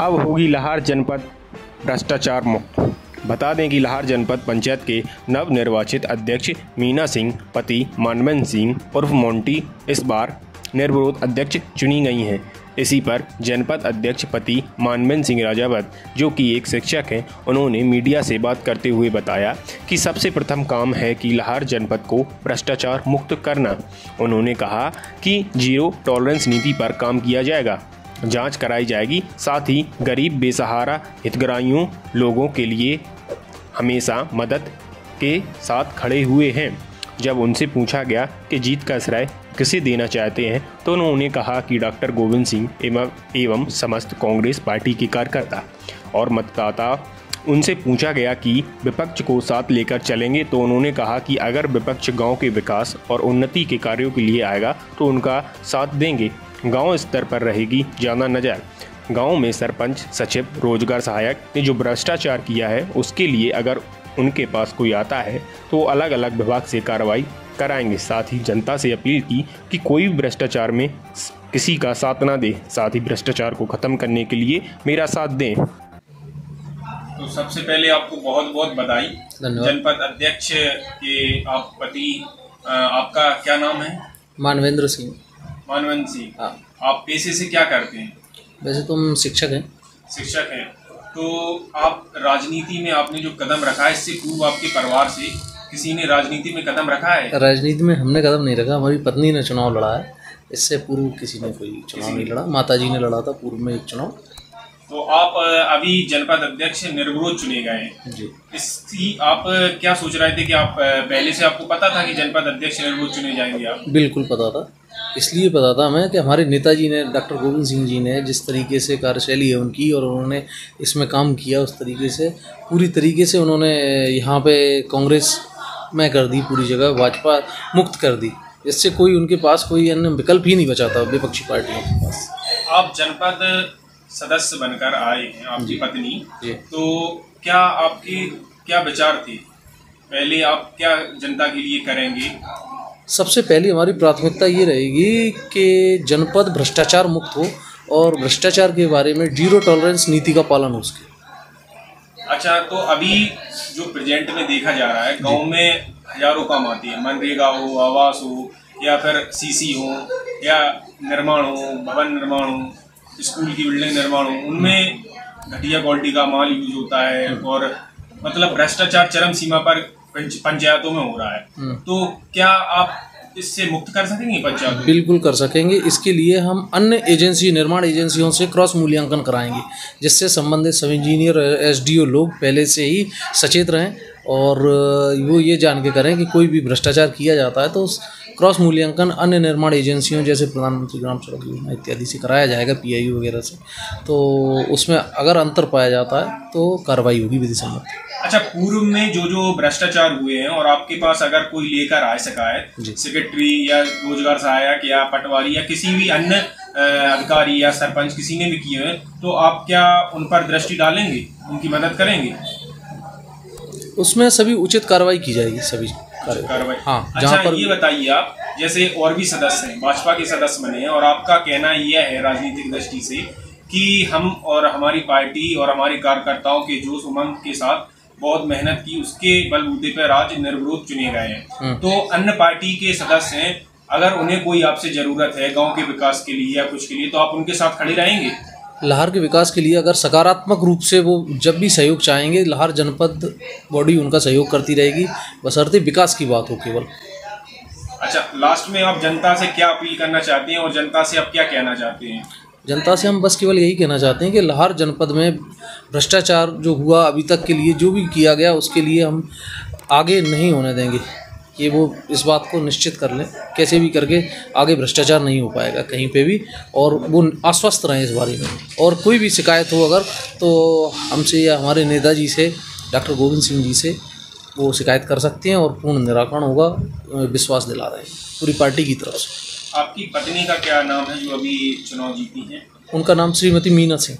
अब होगी लाहौर जनपद भ्रष्टाचार मुक्त। बता दें कि लाहौर जनपद पंचायत के नवनिर्वाचित अध्यक्ष मीना सिंह, पति मानवन सिंह उर्फ़ मोंटी इस बार निर्विरोध अध्यक्ष चुनी गई हैं। इसी पर जनपद अध्यक्ष पति मानवेंद्र सिंह राजावत, जो कि एक शिक्षक हैं, उन्होंने मीडिया से बात करते हुए बताया कि सबसे प्रथम काम है कि लाहौर जनपद को भ्रष्टाचार मुक्त करना। उन्होंने कहा कि ज़ीरो टॉलरेंस नीति पर काम किया जाएगा। जाँच कराई जाएगी। साथ ही गरीब, बेसहारा, हितग्राहियों लोगों के लिए हमेशा मदद के साथ खड़े हुए हैं। जब उनसे पूछा गया कि जीत का श्रेय किसे देना चाहते हैं तो उन्होंने कहा कि डॉक्टर गोविंद सिंह एवं एवं समस्त कांग्रेस पार्टी के कार्यकर्ता और मतदाता। उनसे पूछा गया कि विपक्ष को साथ लेकर चलेंगे तो उन्होंने कहा कि अगर विपक्ष गाँव के विकास और उन्नति के कार्यों के लिए आएगा तो उनका साथ देंगे। गाँव स्तर पर रहेगी ज़्यादा नज़र। गाँव में सरपंच सचिव रोज़गार सहायक ने जो भ्रष्टाचार किया है उसके लिए अगर उनके पास कोई आता है तो अलग अलग विभाग से कार्रवाई कराएँगे। साथ ही जनता से अपील की कि कोई भी भ्रष्टाचार में किसी का साथ ना दे। साथ ही भ्रष्टाचार को ख़त्म करने के लिए मेरा साथ दें। तो सबसे पहले आपको बहुत बहुत बधाई जनपद अध्यक्ष के आप पति आपका क्या नाम है? मानवेंद्र सिंह। मानवेंद्र सिंह हाँ। आप पेशे से क्या करते हैं? वैसे तुम शिक्षक हैं। शिक्षक हैं। तो आप राजनीति में आपने जो कदम रखा है इससे पूर्व आपके परिवार से किसी ने राजनीति में कदम रखा है? राजनीति में हमने कदम नहीं रखा। हमारी पत्नी ने चुनाव लड़ा है। इससे पूर्व किसी ने कोई चुनाव नहीं लड़ा। माता जी ने लड़ा था पूर्व में एक चुनाव। तो आप अभी जनपद अध्यक्ष निर्विरोध चुने गए हैं। जी। इसकी आप क्या सोच रहे थे कि आप पहले से आपको पता था कि जनपद अध्यक्ष निर्विरोध चुने जाएँगे आप? बिल्कुल पता था। इसलिए पता था हमें कि हमारे नेताजी ने डॉक्टर गोविंद सिंह जी ने जिस तरीके से कार्यशैली है उनकी और उन्होंने इसमें काम किया उस तरीके से पूरी तरीके से उन्होंने यहाँ पे कांग्रेस में कर दी पूरी जगह भाजपा मुक्त कर दी। इससे कोई उनके पास कोई अन्य विकल्प ही नहीं बचा था विपक्षी पार्टियों के पास। आप जनपद सदस्य बनकर आए हैं आपकी पत्नी। जी। तो क्या आपकी क्या विचार थी? पहले आप क्या जनता के लिए करेंगे? सबसे पहली हमारी प्राथमिकता ये रहेगी कि जनपद भ्रष्टाचार मुक्त हो और भ्रष्टाचार के बारे में ज़ीरो टॉलरेंस नीति का पालन हो सके। अच्छा तो अभी जो प्रेजेंट में देखा जा रहा है गाँव में हज़ारों काम आती है। मनरेगा हो आवास हो या फिर सीसी हो या निर्माण हो भवन निर्माण हो स्कूल की बिल्डिंग निर्माण हो उनमें घटिया क्वालिटी का माल यूज़ होता है और मतलब भ्रष्टाचार चरम सीमा पर पंचायतों में हो रहा है। हम्म। तो क्या आप इससे मुक्त कर सकेंगे पंचायत बिल्कुल कर सकेंगे। इसके लिए हम अन्य एजेंसी निर्माण एजेंसियों से क्रॉस मूल्यांकन कराएँगे जिससे संबंधित सब इंजीनियर एसडीओ लोग पहले से ही सचेत रहें और वो ये जान के करें कि कोई भी भ्रष्टाचार किया जाता है तो क्रॉस मूल्यांकन अन्य निर्माण एजेंसियों जैसे प्रधानमंत्री ग्राम सड़क योजना इत्यादि से कराया जाएगा पीआईयू वगैरह से। तो उसमें अगर अंतर पाया जाता है तो कार्रवाई होगी विधि सम्मत अच्छा पूर्व में जो जो भ्रष्टाचार हुए हैं और आपके पास अगर कोई लेकर आए शिकायत सेक्रेटरी या रोज़गार सहायक या पटवारी या किसी भी अन्य अधिकारी या सरपंच किसी ने भी किए हैं तो आप क्या उन पर दृष्टि डालेंगे? उनकी मदद करेंगे? उसमें सभी उचित कार्रवाई की जाएगी सभी कार्रवाई। हाँ अच्छा पर... ये बताइए आप जैसे और भी सदस्य हैं भाजपा के सदस्य बने हैं और आपका कहना यह है राजनीतिक दृष्टि से कि हम और हमारी पार्टी और हमारे कार्यकर्ताओं के जोश उमंग के साथ बहुत मेहनत की उसके बलबूते पर आज निर्विरोध चुने गए हैं। हम्म। तो अन्य पार्टी के सदस्य हैं अगर उन्हें कोई आपसे ज़रूरत है गाँव के विकास के लिए या कुछ के लिए तो आप उनके साथ खड़े रहेंगे। लाहौर के विकास के लिए अगर सकारात्मक रूप से वो जब भी सहयोग चाहेंगे लाहौर जनपद बॉडी उनका सहयोग करती रहेगी। बसरते विकास की बात हो केवल। अच्छा लास्ट में आप जनता से क्या अपील करना चाहते हैं और जनता से आप क्या कहना चाहते हैं? जनता से हम बस केवल यही कहना चाहते हैं कि लाहौर जनपद में भ्रष्टाचार जो हुआ अभी तक के लिए, जो भी किया गया, उसके लिए हम आगे नहीं होने देंगे। ये वो इस बात को निश्चित कर लें, कैसे भी करके आगे भ्रष्टाचार नहीं हो पाएगा कहीं पे भी और वो आश्वस्त रहें इस बारे में। और कोई भी शिकायत हो अगर तो हमसे या हमारे नेताजी से, डॉक्टर गोविंद सिंह जी से वो शिकायत कर सकते हैं और पूर्ण निराकरण होगा, विश्वास दिला रहे हैं। पूरी पार्टी की तरफ़ से। आपकी पत्नी का क्या नाम है जो अभी चुनाव जीती है? उनका नाम श्रीमती मीना सिंह।